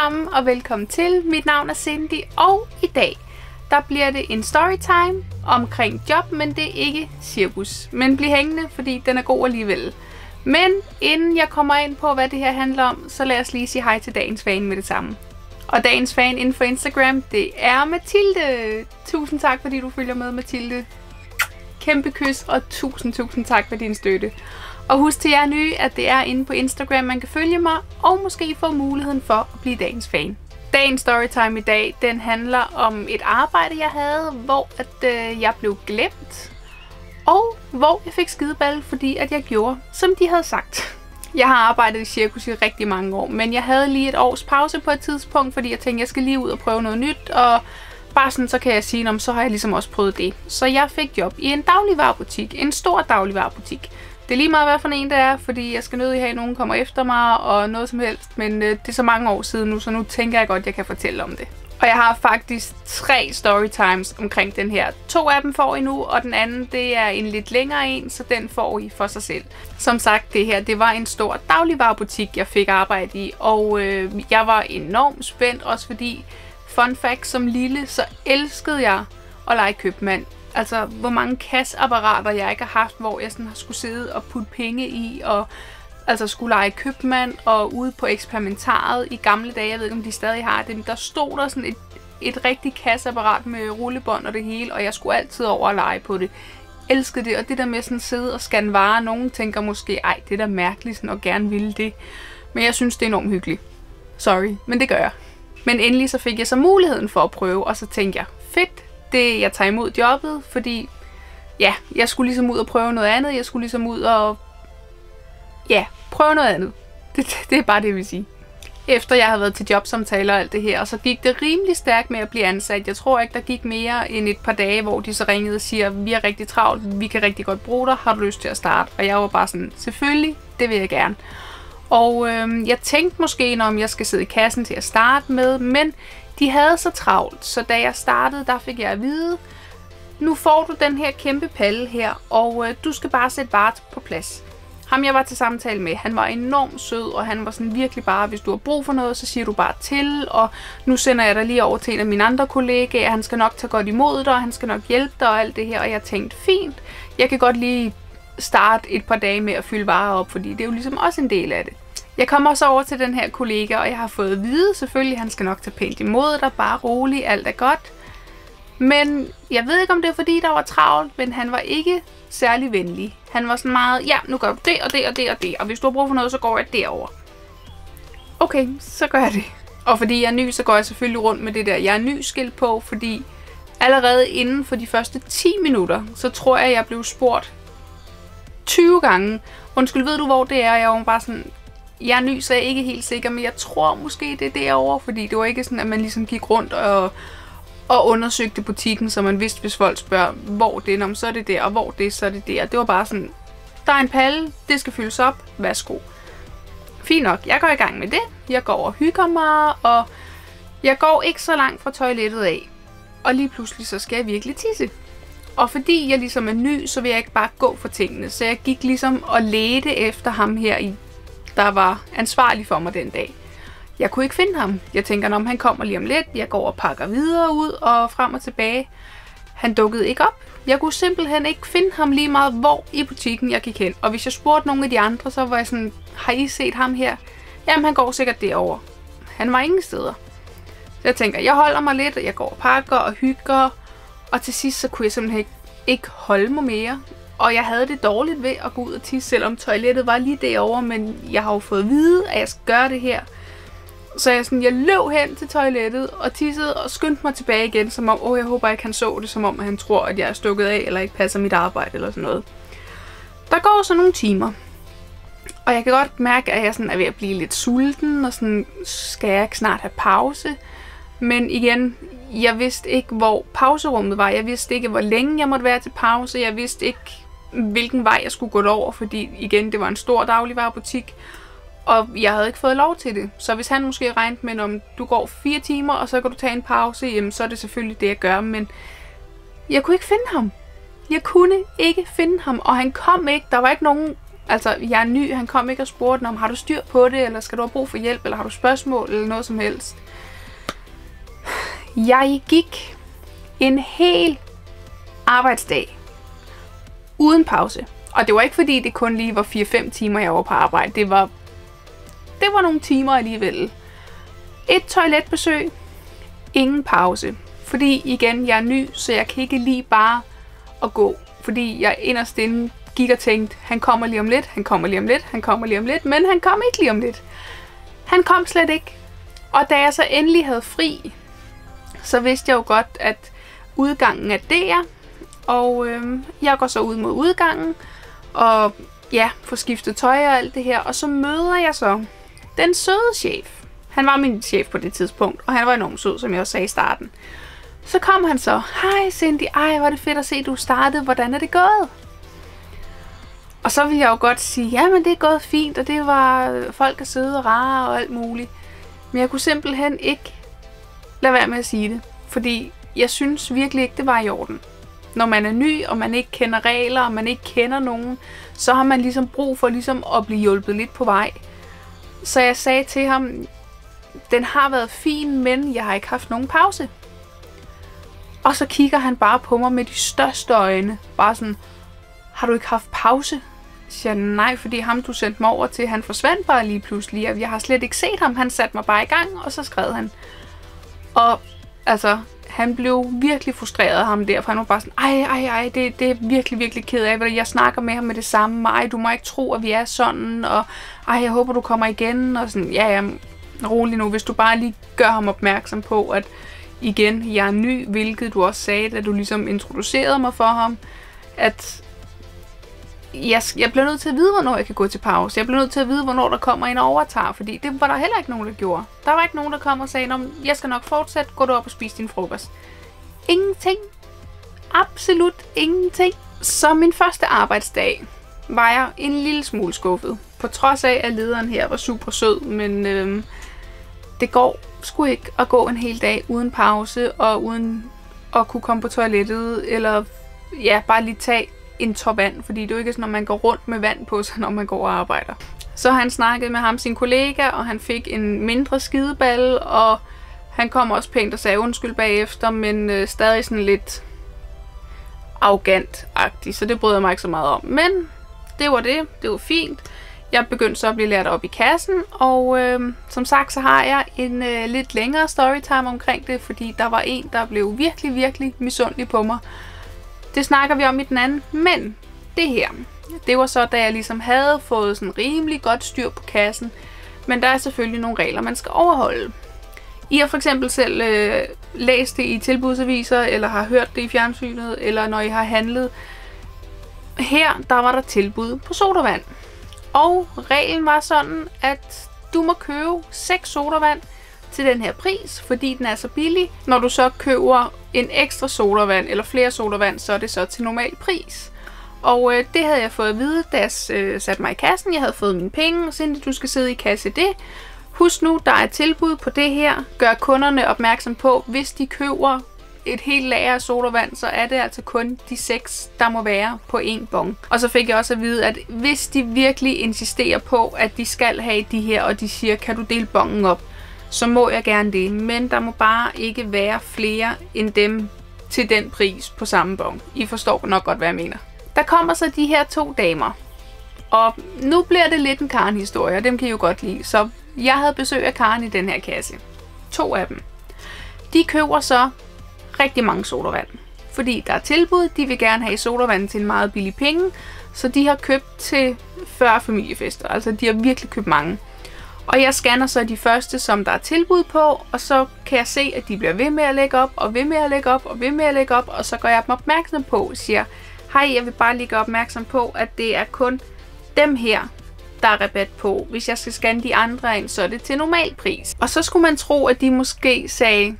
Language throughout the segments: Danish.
sammen, og velkommen til. Mit navn er Cindy, og i dag, der bliver det en storytime omkring job, men det er ikke cirkus. Men bliv hængende, fordi den er god alligevel. Men inden jeg kommer ind på, hvad det her handler om, så lad os lige sige hej til dagens fan med det samme. Og dagens fan inden for Instagram, det er Mathilde. Tusind tak, fordi du følger med, Mathilde. Kæmpe kys, og tusind, tusind tak for din støtte. Og husk til jer nye, at det er inde på Instagram, man kan følge mig, og måske få muligheden for at blive dagens fan. Dagens storytime i dag, den handler om et arbejde, jeg havde, hvor at, øh, jeg blev glemt, og hvor jeg fik skideball, fordi at jeg gjorde, som de havde sagt. Jeg har arbejdet i cirkus i rigtig mange år, men jeg havde lige et års pause på et tidspunkt, fordi jeg tænkte, jeg skal lige ud og prøve noget nyt, og bare sådan, så kan jeg sige, om så har jeg ligesom også prøvet det. Så jeg fik job i en dagligvarerbutik, en stor dagligvarerbutik. Det er lige meget, hvad for en det er, fordi jeg skal nødig have, at nogen kommer efter mig og noget som helst. Men øh, det er så mange år siden nu, så nu tænker jeg godt, at jeg kan fortælle om det. Og jeg har faktisk tre storytimes omkring den her. To af dem får I nu, og den anden det er en lidt længere en, så den får I for sig selv. Som sagt, det her det var en stor dagligvarerbutik, jeg fik arbejde i, og øh, jeg var enormt spændt, også fordi, fun fact, som lille, så elskede jeg at lege købmand. Altså, hvor mange kasseapparater jeg ikke har haft, hvor jeg sådan har skulle sidde og putte penge i, og altså skulle lege købmand, og ude på eksperimentaret i gamle dage, jeg ved ikke, om de stadig har det, men der stod der sådan et, et rigtigt kasseapparat med rullebånd og det hele, og jeg skulle altid over og lege på det. Elskede det, og det der med sådan at sidde og scanne varer, nogen tænker måske, ej, det er da mærkeligt sådan, og gerne ville det. Men jeg synes, det er enormt hyggeligt. Sorry, men det gør jeg. Men endelig så fik jeg så muligheden for at prøve, og så tænkte jeg, fedt, det, jeg tager imod jobbet, fordi ja, jeg skulle ligesom ud og prøve noget andet. Jeg skulle ligesom ud og ja, prøve noget andet. Det, det er bare det, jeg vil sige. Efter jeg havde været til jobsamtaler og alt det her, og så gik det rimelig stærkt med at blive ansat. Jeg tror ikke, der gik mere end et par dage, hvor de så ringede og siger, vi er rigtig travlt, vi kan rigtig godt bruge dig, har du lyst til at starte? Og jeg var bare sådan, selvfølgelig, det vil jeg gerne. Og øh, jeg tænkte måske, om jeg skal sidde i kassen til at starte med, men de havde så travlt, så da jeg startede, der fik jeg at vide, nu får du den her kæmpe palle her, og øh, du skal bare sætte Bart på plads. Ham jeg var til samtale med, han var enormt sød, og han var sådan virkelig bare, hvis du har brug for noget, så siger du bare til, og nu sender jeg dig lige over til en af mine andre kollegaer, han skal nok tage godt imod dig, og han skal nok hjælpe dig og alt det her, og jeg tænkte, fint, jeg kan godt lige starte et par dage med at fylde varer op, fordi det er jo ligesom også en del af det. Jeg kommer så over til den her kollega, og jeg har fået at vide selvfølgelig, han skal nok tage pænt imod dig, bare rolig, alt er godt. Men jeg ved ikke, om det er fordi, der var travlt, men han var ikke særlig venlig. Han var sådan meget, ja, nu gør du det og det og det og det, og hvis du har brug for noget, så går jeg derover. Okay, så gør jeg det. Og fordi jeg er ny, så går jeg selvfølgelig rundt med det der, jeg er ny skilt på, fordi allerede inden for de første 10 minutter, så tror jeg, jeg blev spurgt 20 gange, undskyld, ved du, hvor det er? Og jeg var bare sådan, jeg er ny, så jeg er ikke helt sikker, men jeg tror måske, det er derovre, fordi det var ikke sådan, at man ligesom gik rundt og, og undersøgte butikken, så man vidste, hvis folk spørger, hvor det er, så er det der, og hvor det så er det der. Det var bare sådan, der er en palle, det skal fyldes op, værsgo. Fint nok, jeg går i gang med det. Jeg går og hygger mig, og jeg går ikke så langt fra toilettet af. Og lige pludselig, så skal jeg virkelig tisse. Og fordi jeg ligesom er ny, så vil jeg ikke bare gå for tingene. Så jeg gik ligesom og ledte efter ham her i der var ansvarlig for mig den dag. Jeg kunne ikke finde ham. Jeg tænker, om han kommer lige om lidt. Jeg går og pakker videre ud og frem og tilbage. Han dukkede ikke op. Jeg kunne simpelthen ikke finde ham lige meget, hvor i butikken jeg gik hen. Og hvis jeg spurgte nogle af de andre, så var jeg sådan, har I set ham her? Jamen, han går sikkert derover. Han var ingen steder. Så jeg tænker, jeg holder mig lidt, og jeg går og pakker og hygger. Og til sidst, så kunne jeg simpelthen ikke, ikke holde mig mere. Og jeg havde det dårligt ved at gå ud og tisse, selvom toilettet var lige derovre, men jeg har jo fået at vide, at jeg skal gøre det her. Så jeg, sådan, jeg løb hen til toilettet og tissede og skyndte mig tilbage igen, som om, åh, jeg håber ikke han så det, som om han tror, at jeg er stukket af, eller ikke passer mit arbejde, eller sådan noget. Der går så nogle timer, og jeg kan godt mærke, at jeg sådan er ved at blive lidt sulten, og sådan, skal jeg ikke snart have pause? Men igen, jeg vidste ikke, hvor pauserummet var. Jeg vidste ikke, hvor længe jeg måtte være til pause. Jeg vidste ikke, hvilken vej jeg skulle gå over, fordi igen, det var en stor dagligvarerbutik, og jeg havde ikke fået lov til det. Så hvis han måske regnede med, om du går fire timer, og så kan du tage en pause, jamen så er det selvfølgelig det, jeg gør, men jeg kunne ikke finde ham. Jeg kunne ikke finde ham, og han kom ikke. Der var ikke nogen Altså, jeg er ny, han kom ikke og spurgte, om har du styr på det, eller skal du have brug for hjælp, eller har du spørgsmål, eller noget som helst. Jeg gik en hel arbejdsdag uden pause. Og det var ikke fordi, det kun lige var 4-5 timer, jeg var på arbejde. Det var, det var nogle timer alligevel. Et toiletbesøg, ingen pause. Fordi igen, jeg er ny, så jeg kan ikke lige bare at gå. Fordi jeg inderst inde gik og tænkte, han kommer lige om lidt, han kommer lige om lidt, han kommer lige om lidt, men han kom ikke lige om lidt. Han kom slet ikke. Og da jeg så endelig havde fri, så vidste jeg jo godt, at udgangen er der, og øh, jeg går så ud mod udgangen, og ja, får skiftet tøj og alt det her, og så møder jeg så den søde chef. Han var min chef på det tidspunkt, og han var enormt sød, som jeg også sagde i starten. Så kom han så, hej Cindy, ej hvor er det fedt at se, du startede, hvordan er det gået? Og så ville jeg jo godt sige, ja, men det er gået fint, og det var øh, folk er søde og rare og alt muligt. Men jeg kunne simpelthen ikke lad være med at sige det, fordi jeg synes virkelig ikke, det var i orden. Når man er ny, og man ikke kender regler, og man ikke kender nogen, så har man ligesom brug for ligesom at blive hjulpet lidt på vej. Så jeg sagde til ham, den har været fin, men jeg har ikke haft nogen pause. Og så kigger han bare på mig med de største øjne. Bare sådan, har du ikke haft pause? siger nej, fordi ham du sendte mig over til, han forsvandt bare lige pludselig, og jeg har slet ikke set ham. Han satte mig bare i gang, og så skrev han. Og altså, han blev virkelig frustreret af ham der, for han var bare sådan, ej, ej, ej, det, det er virkelig, virkelig ked af. Jeg snakker med ham med det samme, ej, du må ikke tro, at vi er sådan, og ej, jeg håber, du kommer igen, og sådan, ja, ja, rolig nu, hvis du bare lige gør ham opmærksom på, at igen, jeg er ny, hvilket du også sagde, da du ligesom introducerede mig for ham, at jeg, jeg bliver nødt til at vide, hvornår jeg kan gå til pause. Jeg bliver nødt til at vide, hvornår der kommer en overtager, fordi det var der heller ikke nogen, der gjorde. Der var ikke nogen, der kom og sagde, jeg skal nok fortsætte, gå du op og spise din frokost. Ingenting. Absolut ingenting. Så min første arbejdsdag var jeg en lille smule skuffet. På trods af, at lederen her var super sød, men øhm, det går sgu ikke at gå en hel dag uden pause og uden at kunne komme på toilettet, eller ja, bare lige tage en top vand, fordi det er jo ikke sådan, at man går rundt med vand på sig, når man går og arbejder. Så han snakkede med ham, sin kollega, og han fik en mindre skideball, og han kom også pænt og sagde undskyld bagefter, men øh, stadig sådan lidt arrogant-agtig, så det bryder jeg mig ikke så meget om. Men det var det, det var fint. Jeg begyndte så at blive lært op i kassen, og øh, som sagt så har jeg en øh, lidt længere storytime omkring det, fordi der var en, der blev virkelig, virkelig misundelig på mig, det snakker vi om i den anden. Men det her, det var så, da jeg ligesom havde fået sådan rimelig godt styr på kassen. Men der er selvfølgelig nogle regler, man skal overholde. I har for eksempel selv øh, læst det i tilbudsaviser, eller har hørt det i fjernsynet, eller når I har handlet. Her, der var der tilbud på sodavand. Og reglen var sådan, at du må købe 6 sodavand til den her pris, fordi den er så billig. Når du så køber en ekstra sodavand eller flere sodavand, så er det så til normal pris. Og øh, det havde jeg fået at vide, da jeg øh, satte mig i kassen. Jeg havde fået mine penge, og Cindy, du skal sidde i kasse det. Husk nu, der er tilbud på det her. Gør kunderne opmærksom på, hvis de køber et helt lager af sodavand, så er det altså kun de seks, der må være på en bong. Og så fik jeg også at vide, at hvis de virkelig insisterer på, at de skal have de her, og de siger, kan du dele bongen op, så må jeg gerne det. Men der må bare ikke være flere end dem til den pris på samme bong. I forstår nok godt, hvad jeg mener. Der kommer så de her to damer. Og nu bliver det lidt en Karen-historie, og dem kan I jo godt lide. Så jeg havde besøg af Karen i den her kasse. To af dem. De køber så rigtig mange sodavand. Fordi der er tilbud, de vil gerne have sodavand til en meget billig penge. Så de har købt til 40 familiefester. Altså de har virkelig købt mange. Og jeg scanner så de første, som der er tilbud på, og så kan jeg se, at de bliver ved med at lægge op, og ved med at lægge op, og ved med at lægge op, og så gør jeg dem opmærksom på, og siger, hej, jeg vil bare lige gøre opmærksom på, at det er kun dem her, der er rabat på. Hvis jeg skal scanne de andre ind, så er det til normal pris. Og så skulle man tro, at de måske sagde,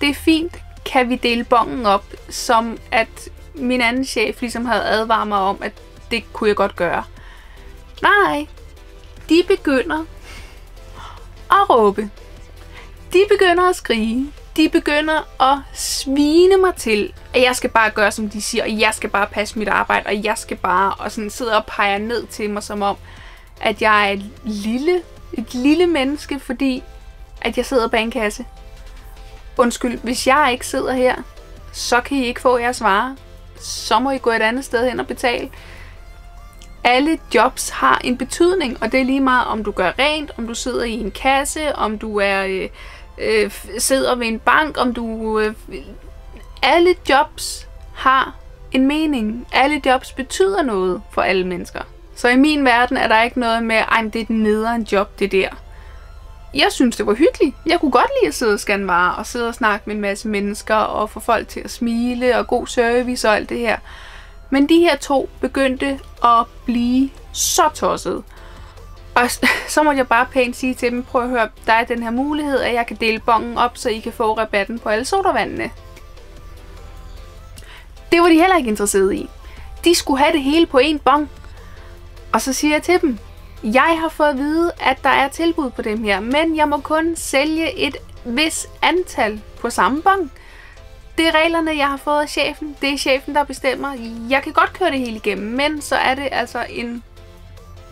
det er fint, kan vi dele bongen op, som at min anden chef ligesom havde advaret mig om, at det kunne jeg godt gøre. Nej, de begynder at råbe. De begynder at skrige. de begynder at svine mig til, at jeg skal bare gøre, som de siger, og jeg skal bare passe mit arbejde, og jeg skal bare, og sådan sidde og pege ned til mig, som om, at jeg er et lille, et lille menneske, fordi at jeg sidder bag en kasse. Undskyld, hvis jeg ikke sidder her, så kan I ikke få jeres varer. Så må I gå et andet sted hen og betale. Alle jobs har en betydning, og det er lige meget, om du gør rent, om du sidder i en kasse, om du er øh, øh, sidder ved en bank, om du... Øh, alle jobs har en mening. Alle jobs betyder noget for alle mennesker. Så i min verden er der ikke noget med, ej, det er den nederen job, det der. Jeg synes, det var hyggeligt. Jeg kunne godt lide at sidde og scanne varer, og sidde og snakke med en masse mennesker, og få folk til at smile, og god service og alt det her. Men de her to begyndte at blive så tosset. Og så måtte jeg bare pænt sige til dem, prøv at høre, der er den her mulighed, at jeg kan dele bongen op, så I kan få rabatten på alle sodavandene. Det var de heller ikke interesseret i. De skulle have det hele på én bong. Og så siger jeg til dem, jeg har fået at vide, at der er tilbud på dem her, men jeg må kun sælge et vis antal på samme bong. Det er reglerne, jeg har fået af chefen. Det er chefen, der bestemmer. Jeg kan godt køre det hele igennem, men så er det altså en,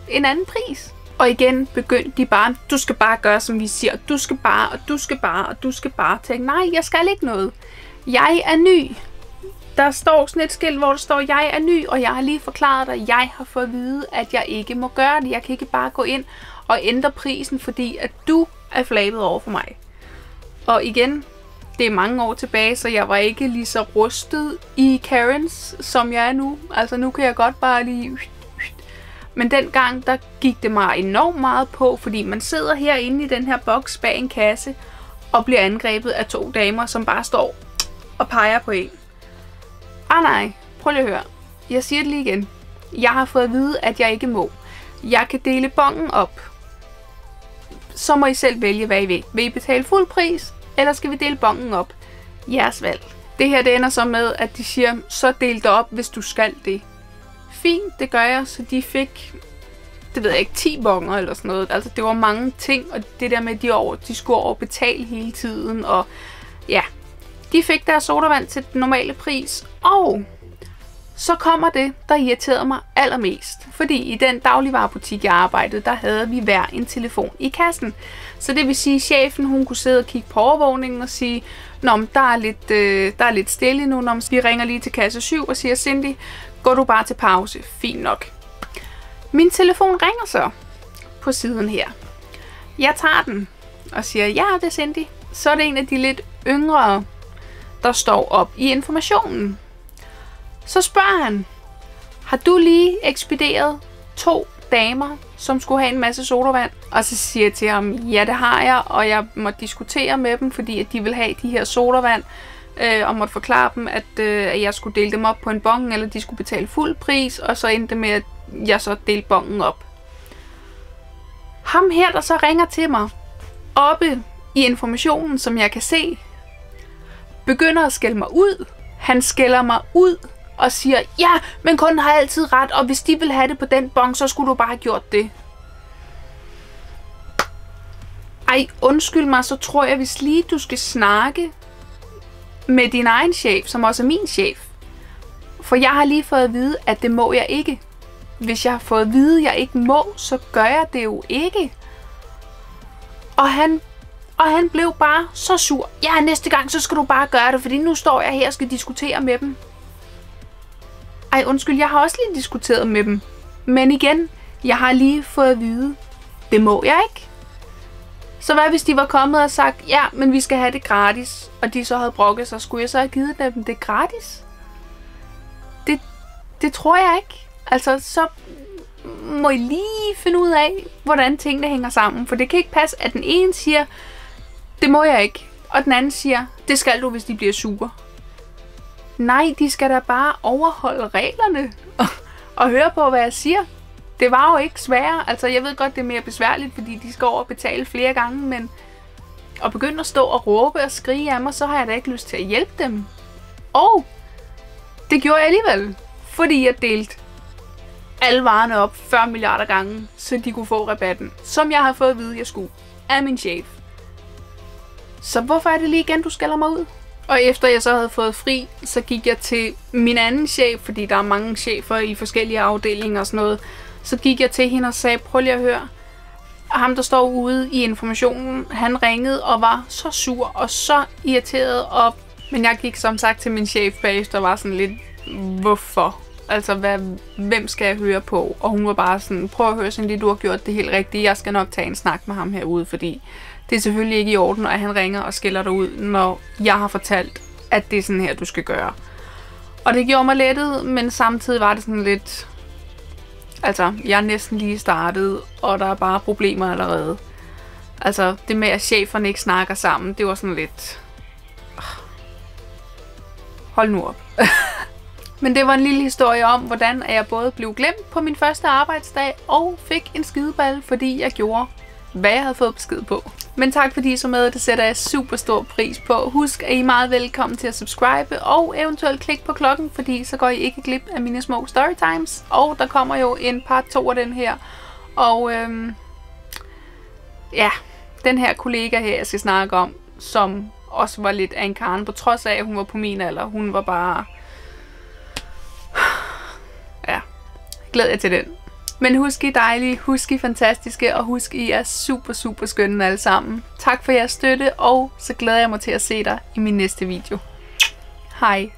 en anden pris. Og igen begyndte de bare, du skal bare gøre, som vi siger. Du skal bare, og du skal bare, og du skal bare. Tænke, nej, jeg skal ikke noget. Jeg er ny. Der står sådan et skilt, hvor der står, jeg er ny, og jeg har lige forklaret dig, at jeg har fået at vide, at jeg ikke må gøre det. Jeg kan ikke bare gå ind og ændre prisen, fordi at du er flabet over for mig. Og igen, det er mange år tilbage, så jeg var ikke lige så rustet i Karens, som jeg er nu. Altså nu kan jeg godt bare lige men dengang, der gik det mig enormt meget på, fordi man sidder herinde i den her boks bag en kasse, og bliver angrebet af to damer, som bare står og peger på en. Ah nej, prøv lige at høre. Jeg siger det lige igen. Jeg har fået at vide, at jeg ikke må. Jeg kan dele bongen op. Så må I selv vælge, hvad I vil. Vil I betale fuld pris, eller skal vi dele bongen op? Jeres valg. Det her det ender så med, at de siger, så del det op, hvis du skal det fint, det gør jeg. Så de fik, det ved jeg ikke, 10 bonger eller sådan noget. Altså, det var mange ting, og det der med, at de, over, de skulle overbetale hele tiden, og ja, de fik deres sodavand til den normale pris, og så kommer det, der irriterede mig allermest. Fordi i den dagligvarerbutik, jeg arbejdede, der havde vi hver en telefon i kassen. Så det vil sige, at chefen hun kunne sidde og kigge på overvågningen og sige, Nå, men der er lidt, øh, der er lidt stille nu, når vi ringer lige til kasse 7 og siger, Cindy, Går du bare til pause? Fint nok. Min telefon ringer så på siden her. Jeg tager den og siger, ja, det er Cindy. Så er det en af de lidt yngre, der står op i informationen. Så spørger han, har du lige ekspederet to damer, som skulle have en masse sodavand? Og så siger jeg til ham, ja det har jeg, og jeg må diskutere med dem, fordi at de vil have de her sodavand øh, og måtte forklare dem, at, øh, at jeg skulle dele dem op på en bong, eller de skulle betale fuld pris, og så endte det med, at jeg så delte bongen op. Ham her, der så ringer til mig, oppe i informationen, som jeg kan se, begynder at skælde mig ud. Han skælder mig ud og siger, ja, men kunden har altid ret, og hvis de vil have det på den bong, så skulle du bare have gjort det. Ej, undskyld mig, så tror jeg, hvis lige du skal snakke med din egen chef, som også er min chef. For jeg har lige fået at vide, at det må jeg ikke. Hvis jeg har fået at vide, at jeg ikke må, så gør jeg det jo ikke. Og han, og han blev bare så sur. Ja, næste gang, så skal du bare gøre det, fordi nu står jeg her og skal diskutere med dem. Ej, undskyld, jeg har også lige diskuteret med dem. Men igen, jeg har lige fået at vide, det må jeg ikke. Så hvad hvis de var kommet og sagt, ja, men vi skal have det gratis, og de så havde brokket sig, skulle jeg så have givet dem det gratis? Det, det tror jeg ikke. Altså, så må I lige finde ud af, hvordan tingene hænger sammen. For det kan ikke passe, at den ene siger, det må jeg ikke, og den anden siger, det skal du, hvis de bliver sure. Nej, de skal da bare overholde reglerne og, og høre på, hvad jeg siger det var jo ikke sværere. Altså, jeg ved godt, det er mere besværligt, fordi de skal over og betale flere gange, men at begynde at stå og råbe og skrige af mig, så har jeg da ikke lyst til at hjælpe dem. Og det gjorde jeg alligevel, fordi jeg delte alle varerne op 40 milliarder gange, så de kunne få rabatten, som jeg har fået at vide, jeg skulle, af min chef. Så hvorfor er det lige igen, du skælder mig ud? Og efter jeg så havde fået fri, så gik jeg til min anden chef, fordi der er mange chefer i forskellige afdelinger og sådan noget. Så gik jeg til hende og sagde, prøv lige at høre, ham der står ude i informationen, han ringede og var så sur og så irriteret. Og, men jeg gik som sagt til min chef bagefter og var sådan lidt, hvorfor? Altså, hvad, hvem skal jeg høre på? Og hun var bare sådan, prøv at høre sådan lige, du har gjort det helt rigtigt. Jeg skal nok tage en snak med ham herude, fordi det er selvfølgelig ikke i orden, at han ringer og skiller dig ud, når jeg har fortalt, at det er sådan her, du skal gøre. Og det gjorde mig lettet, men samtidig var det sådan lidt... Altså, jeg er næsten lige startet, og der er bare problemer allerede. Altså, det med, at cheferne ikke snakker sammen, det var sådan lidt... Hold nu op. Men det var en lille historie om, hvordan jeg både blev glemt på min første arbejdsdag og fik en skideball, fordi jeg gjorde, hvad jeg havde fået besked på. Men tak fordi I så med, det sætter jeg super stor pris på. Husk, at I er meget velkommen til at subscribe og eventuelt klik på klokken, fordi så går I ikke glip af mine små storytimes. Og der kommer jo en part 2 af den her. Og øhm, ja, den her kollega her, jeg skal snakke om, som også var lidt af en karn, på trods af, at hun var på min alder. Hun var bare... Ja, glæder jeg til den. Men husk I dejlige, husk I fantastiske, og husk I er super, super skønne alle sammen. Tak for jeres støtte, og så glæder jeg mig til at se dig i min næste video. Hej.